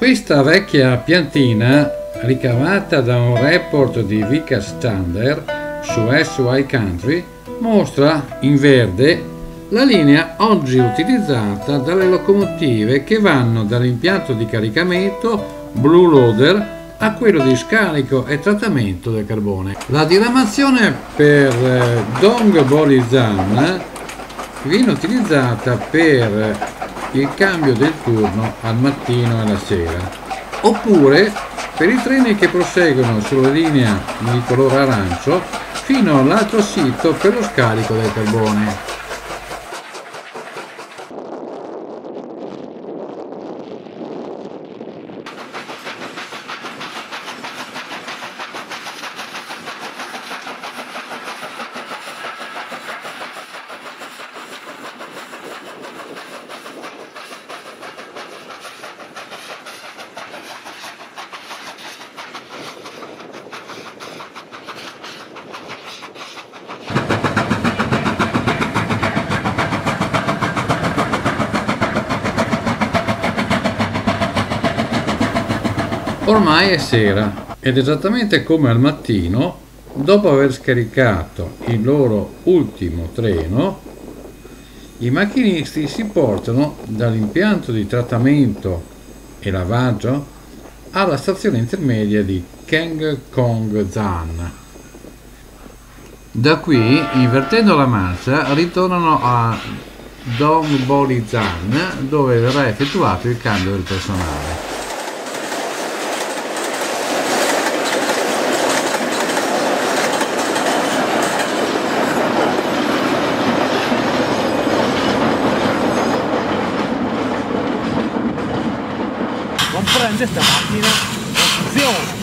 Questa vecchia piantina, ricavata da un report di Vikas Chander su SY Country, mostra in verde la linea oggi utilizzata dalle locomotive che vanno dall'impianto di caricamento Blue Loader a quello di scarico e trattamento del carbone. La diramazione per eh, Dong Bolizan viene utilizzata per il cambio del turno al mattino e alla sera, oppure per i treni che proseguono sulla linea di colore arancio fino all'altro sito per lo scarico del carbone. Ormai è sera ed esattamente come al mattino, dopo aver scaricato il loro ultimo treno, i macchinisti si portano dall'impianto di trattamento e lavaggio alla stazione intermedia di Keng Kong Zan. Da qui, invertendo la marcia, ritornano a Dong Boli Zan, dove verrà effettuato il cambio del personale. entran de esta máquina, funciona.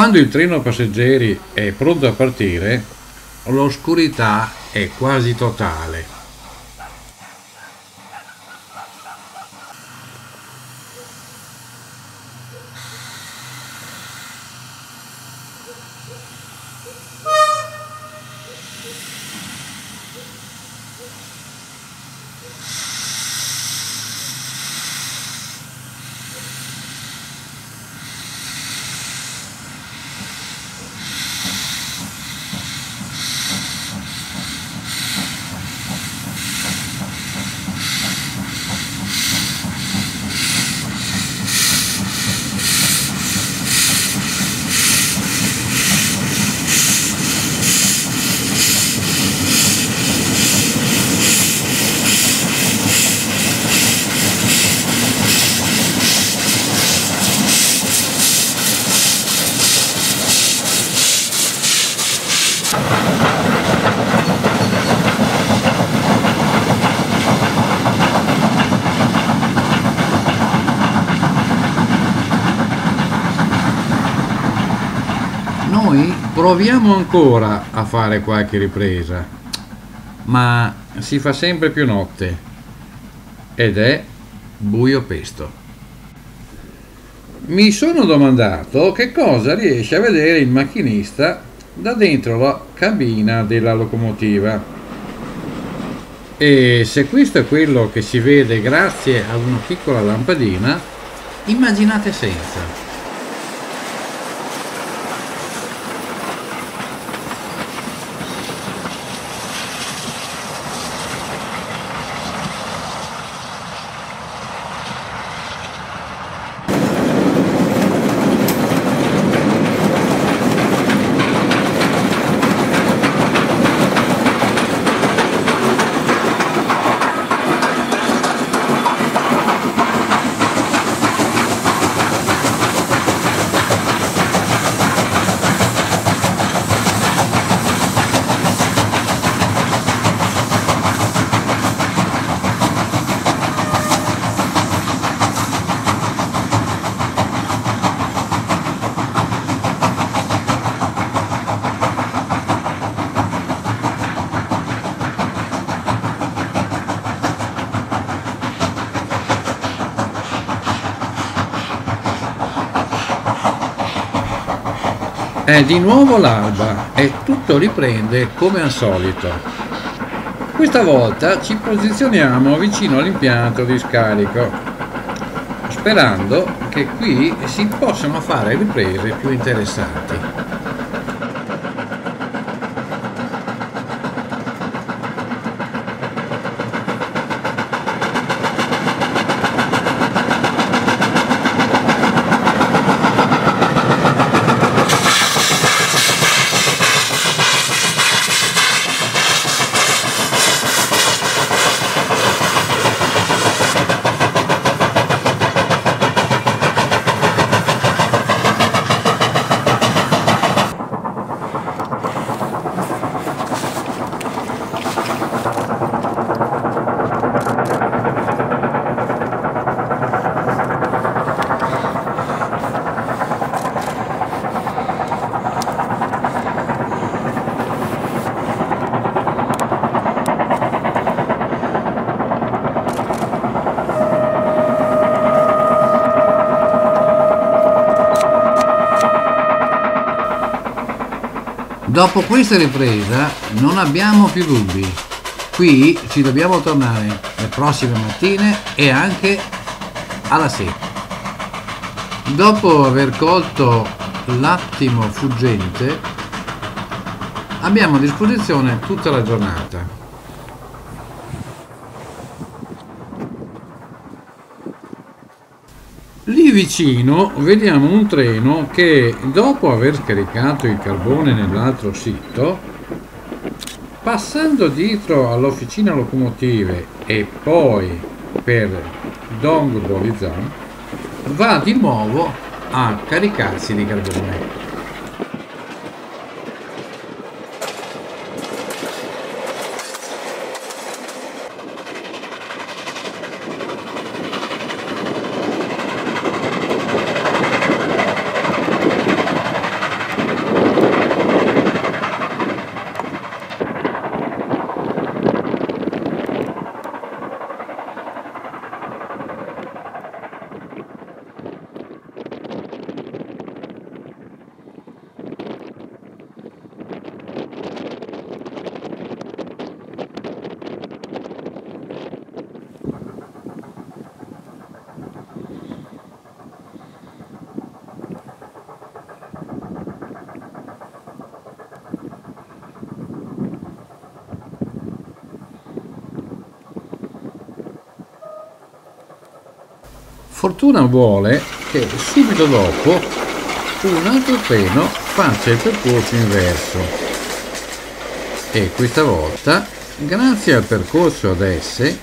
Quando il treno passeggeri è pronto a partire, l'oscurità è quasi totale. Noi proviamo ancora a fare qualche ripresa, ma si fa sempre più notte ed è buio pesto. Mi sono domandato che cosa riesce a vedere il macchinista da dentro la cabina della locomotiva. E se questo è quello che si vede grazie ad una piccola lampadina, immaginate senza. È di nuovo l'alba e tutto riprende come al solito. Questa volta ci posizioniamo vicino all'impianto di scarico, sperando che qui si possano fare riprese più interessanti. Dopo questa ripresa non abbiamo più dubbi. Qui ci dobbiamo tornare le prossime mattine e anche alla sera. Dopo aver colto l'attimo fuggente abbiamo a disposizione tutta la giornata. Vicino vediamo un treno che dopo aver scaricato il carbone nell'altro sito, passando dietro all'officina locomotive e poi per Dong Bolizan, va di nuovo a caricarsi di carbone. Fortuna vuole che subito dopo un altro treno faccia il percorso inverso e questa volta, grazie al percorso ad S,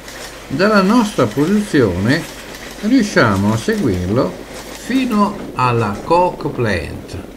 dalla nostra posizione riusciamo a seguirlo fino alla Coke Plant.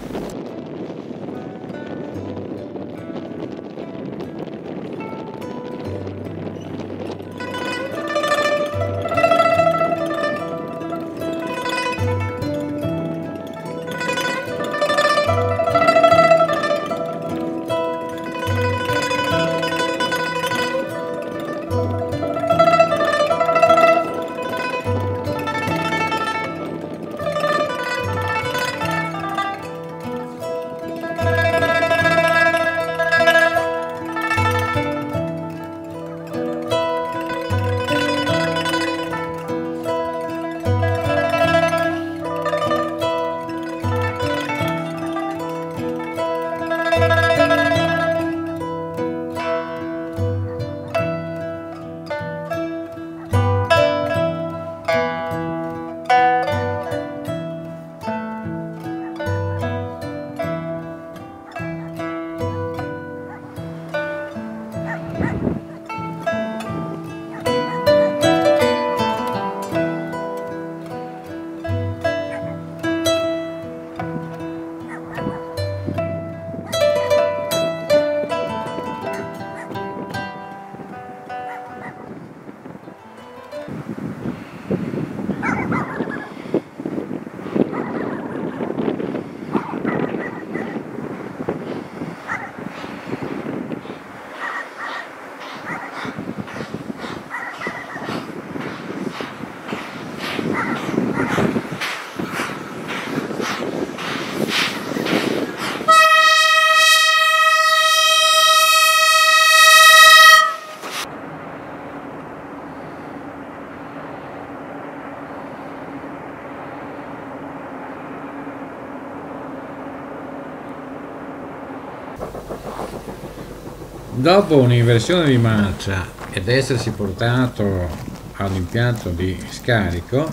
Dopo un'inversione di marcia ed essersi portato all'impianto di scarico,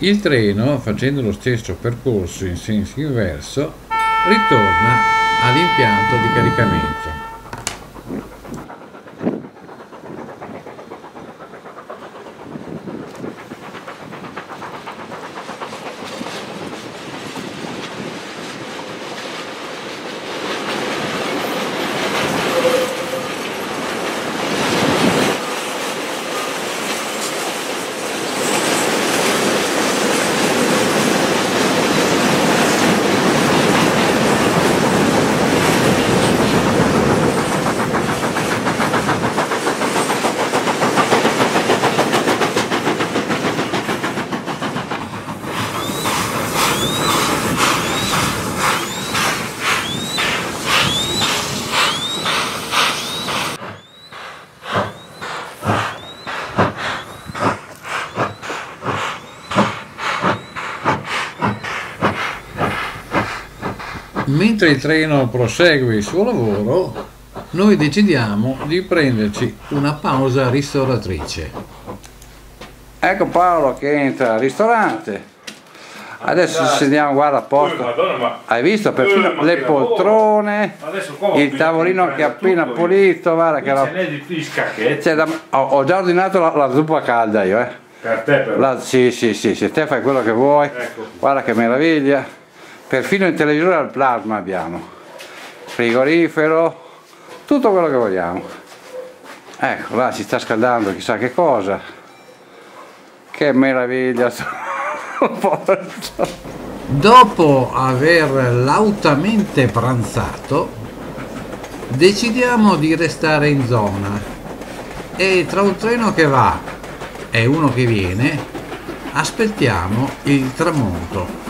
il treno, facendo lo stesso percorso in senso inverso, ritorna all'impianto di caricamento. Mentre il treno prosegue il suo lavoro, noi decidiamo di prenderci una pausa ristoratrice. Ecco Paolo che entra al ristorante. Adesso ci sediamo, guarda a posto. Hai visto perfino le poltrone, il tavolino che è appena pulito, guarda che la... cioè, ho, ho, già ordinato la, la, zuppa calda io, eh. Per te però. La, sì, sì, sì, se te fai quello che vuoi. Ecco. Guarda che meraviglia. Perfino il televisore al plasma abbiamo, frigorifero, tutto quello che vogliamo. Ecco, là si sta scaldando chissà che cosa. Che meraviglia! Dopo aver lautamente pranzato, decidiamo di restare in zona e tra un treno che va e uno che viene, aspettiamo il tramonto.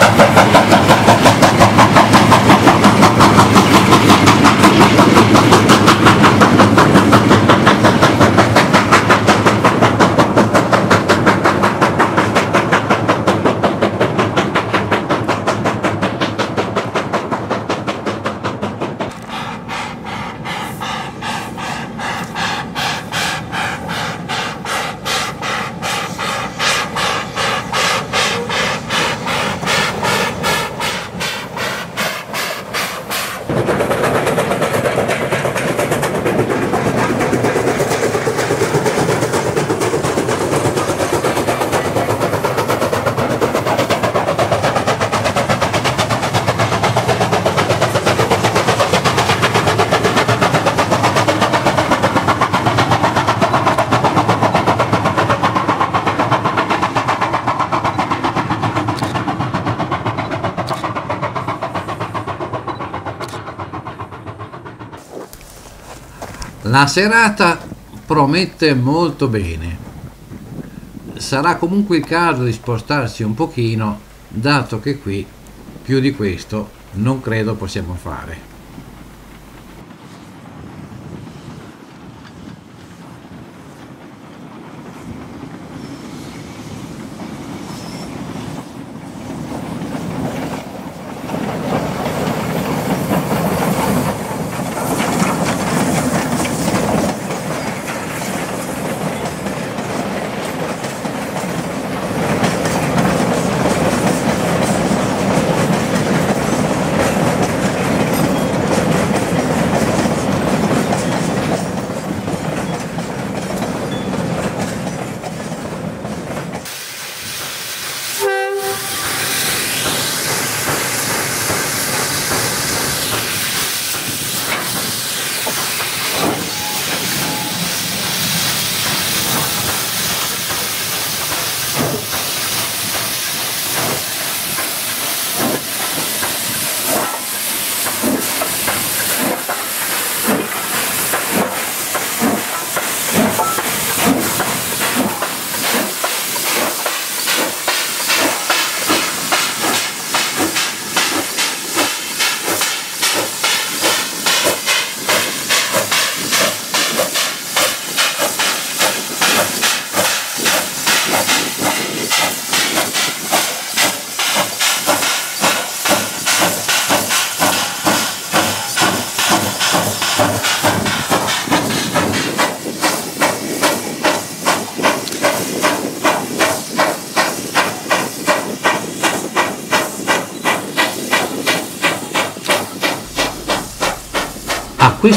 La serata promette molto bene. Sarà comunque il caso di spostarsi un pochino, dato che qui più di questo non credo possiamo fare.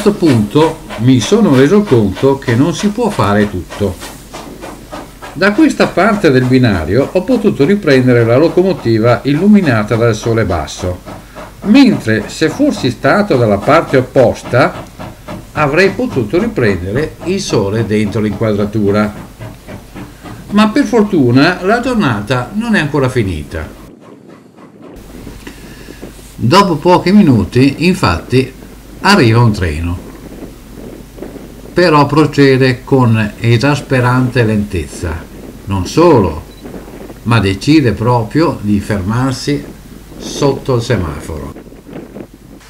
Questo punto mi sono reso conto che non si può fare tutto. Da questa parte del binario ho potuto riprendere la locomotiva illuminata dal sole basso, mentre se fossi stato dalla parte opposta avrei potuto riprendere il sole dentro l'inquadratura. Ma per fortuna la giornata non è ancora finita. Dopo pochi minuti, infatti, arriva un treno. Però procede con esasperante lentezza. Non solo, ma decide proprio di fermarsi sotto il semaforo.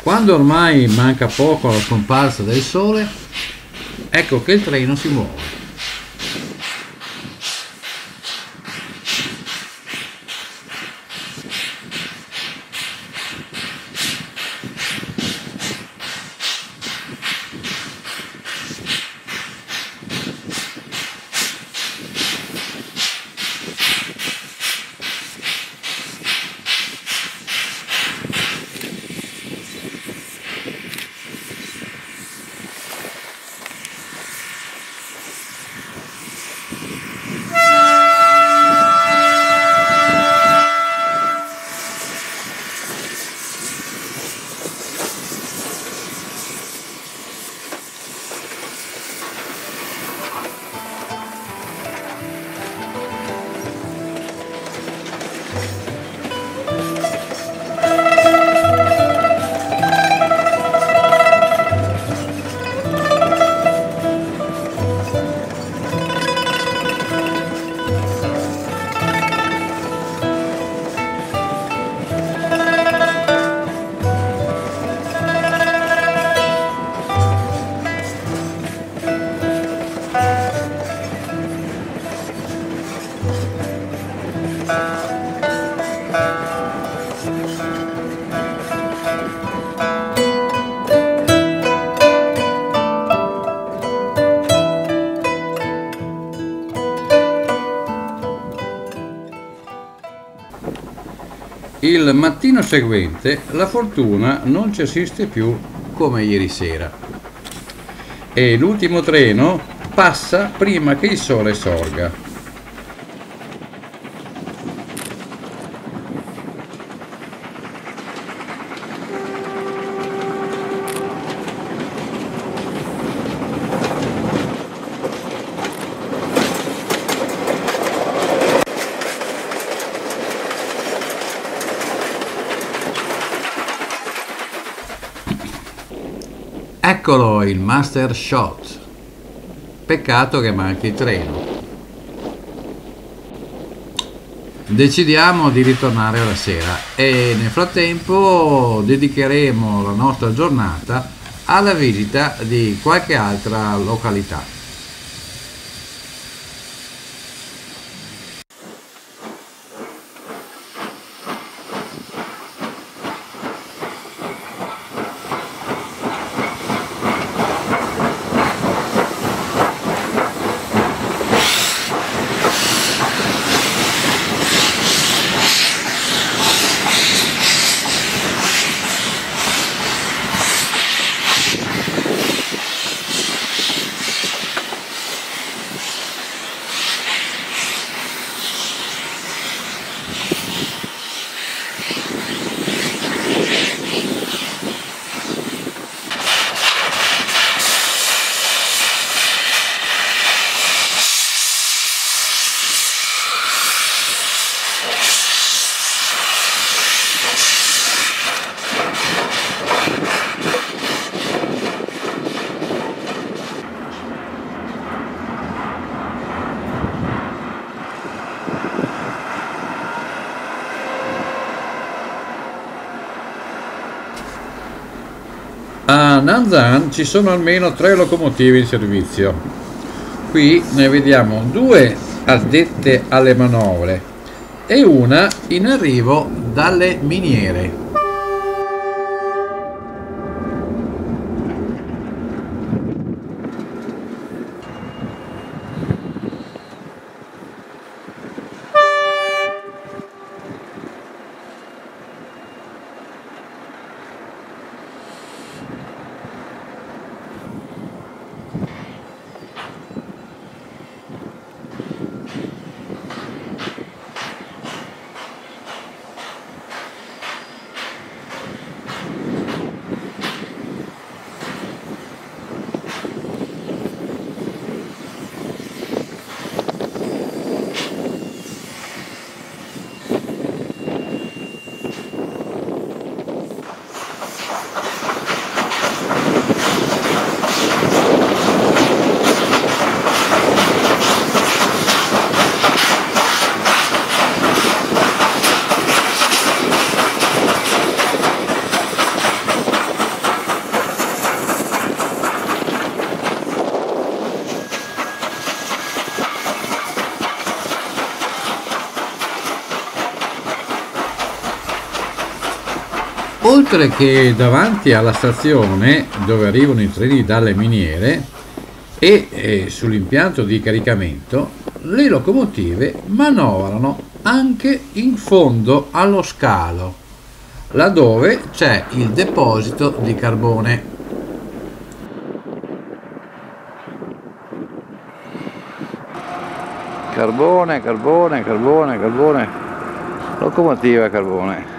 Quando ormai manca poco alla scomparsa del sole, ecco che il treno si muove. Il mattino seguente la fortuna non ci assiste più come ieri sera e l'ultimo treno passa prima che il sole sorga. Eccolo il Master Shot. Peccato che manchi il treno. Decidiamo di ritornare alla sera e nel frattempo dedicheremo la nostra giornata alla visita di qualche altra località. A Nanzan ci sono almeno tre locomotive in servizio. Qui ne vediamo due addette alle manovre e una in arrivo dalle miniere. Oltre che davanti alla stazione dove arrivano i treni dalle miniere e eh, sull'impianto di caricamento, le locomotive manovrano anche in fondo allo scalo, laddove c'è il deposito di carbone. Carbone, carbone, carbone, carbone, locomotiva carbone.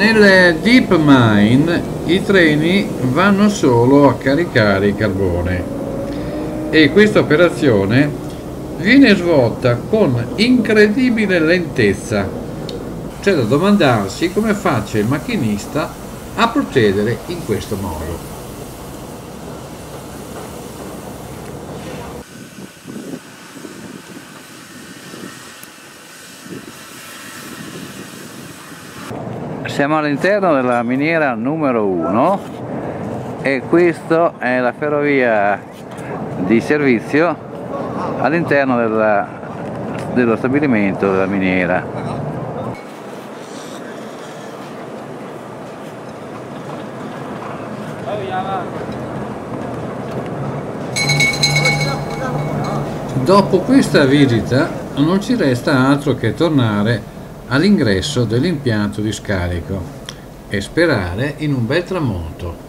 Nel deep mine i treni vanno solo a caricare il carbone e questa operazione viene svolta con incredibile lentezza. C'è da domandarsi come faccia il macchinista a procedere in questo modo. Siamo all'interno della miniera numero 1 e questa è la ferrovia di servizio all'interno dello stabilimento della miniera. Dopo questa visita non ci resta altro che tornare all'ingresso dell'impianto di scarico e sperare in un bel tramonto.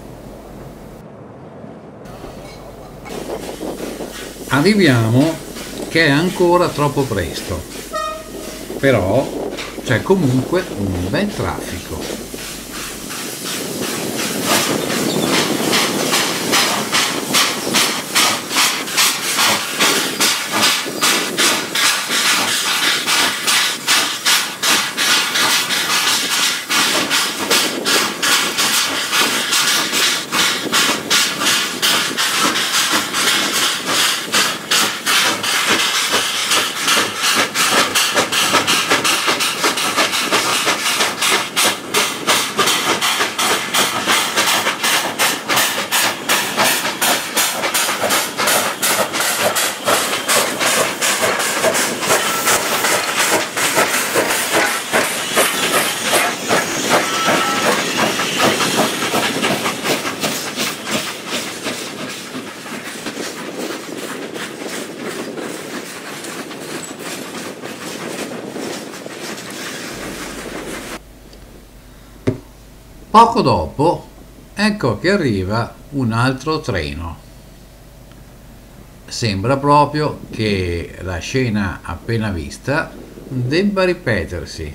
Arriviamo che è ancora troppo presto, però c'è comunque un bel traffico. Poco dopo, ecco che arriva un altro treno. Sembra proprio che la scena appena vista debba ripetersi.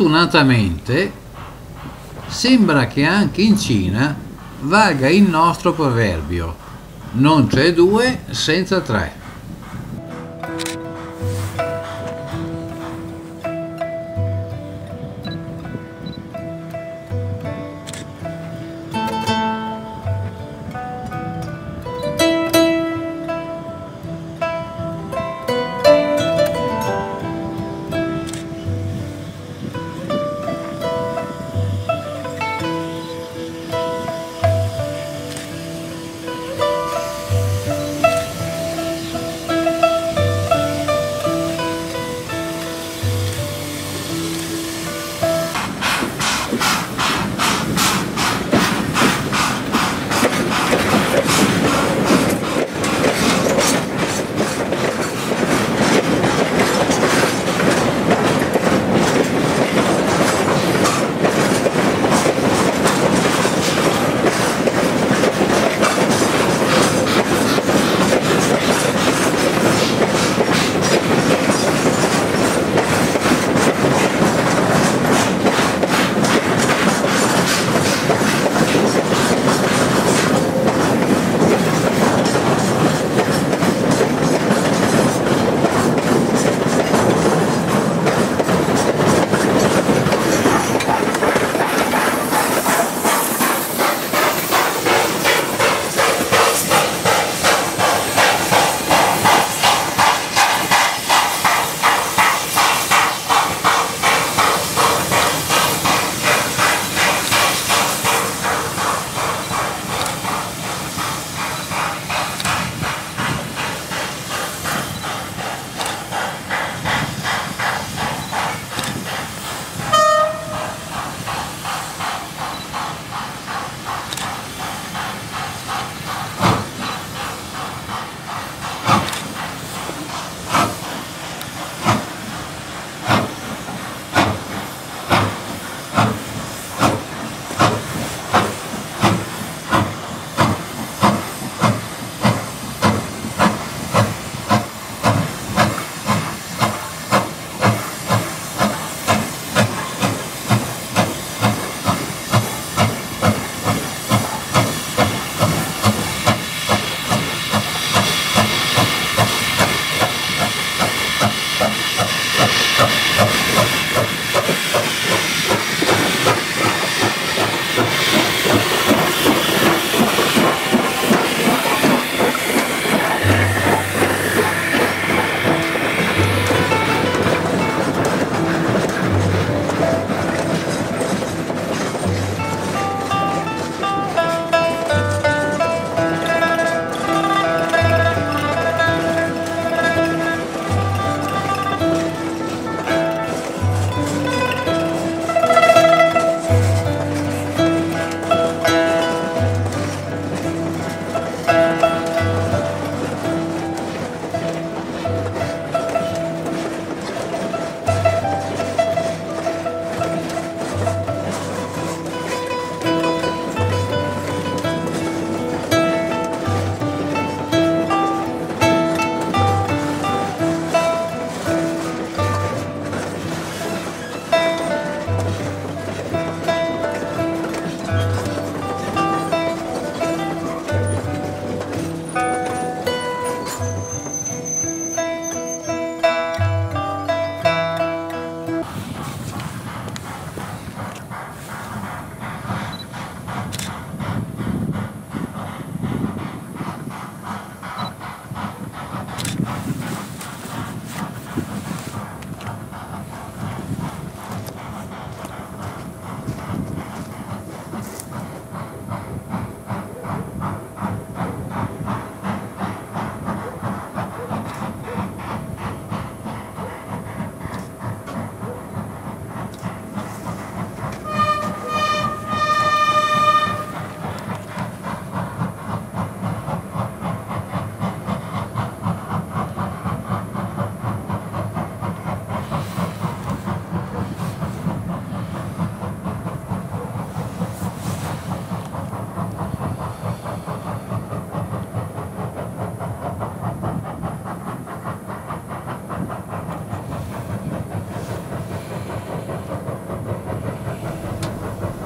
Fortunatamente sembra che anche in Cina valga il nostro proverbio, non c'è due senza tre.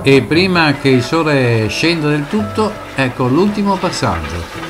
E prima che il sole scenda del tutto, ecco l'ultimo passaggio.